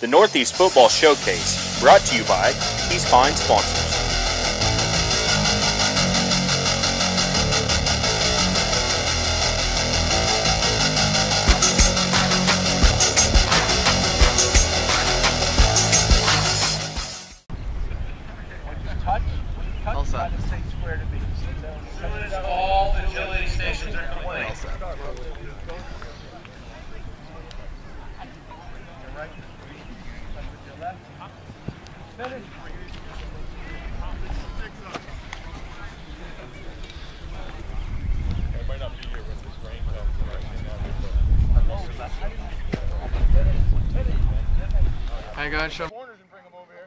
The Northeast Football Showcase, brought to you by these fine sponsors. All set. All agility stations are complete. All set. How you corners and bring them over here.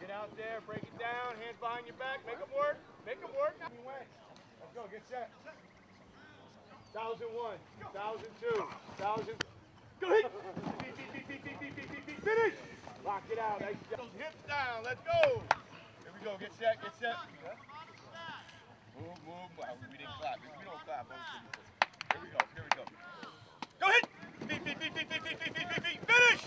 Get out there, break it down, hands behind your back, make them work, make them work. Let's go, get set. Thousand one, thousand two, thousand. Go hit. Finish. Lock it out. Nice job. Those hips down. Let's go. Here we go. Get set. Get set. Move, move. Wow, we didn't clap. If we don't clap, here we go. Here we go. Go hit. Feet, feet, feet, feet, feet, feet, feet, feet. Finish.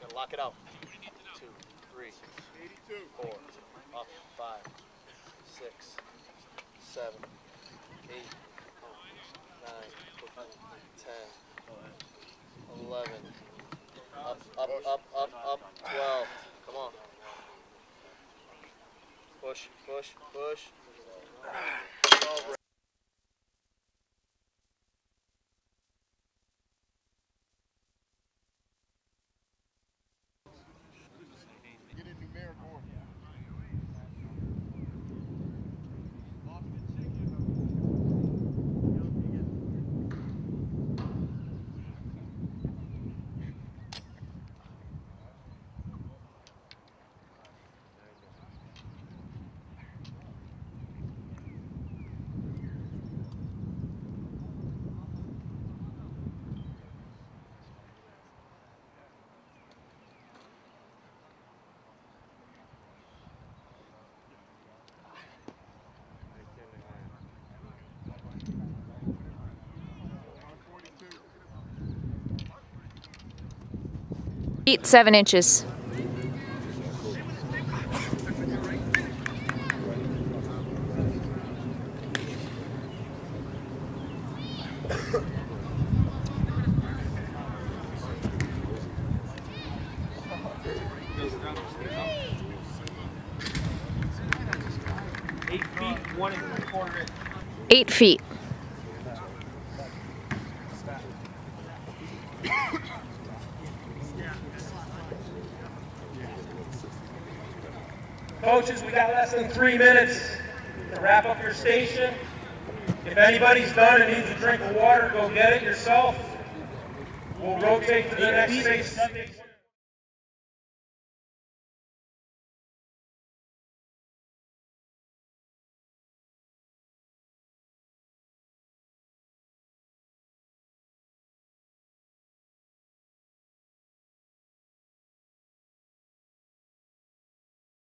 There lock it out. Three, four, up, five, six, seven, eight, nine, ten, eleven. Up, up, up, up, up, twelve. Come on. Push, push, push. Feet seven inches. Eight feet. Coaches, we got less than three minutes to wrap up your station. If anybody's done and needs a drink of water, go get it yourself. We'll rotate to the next station.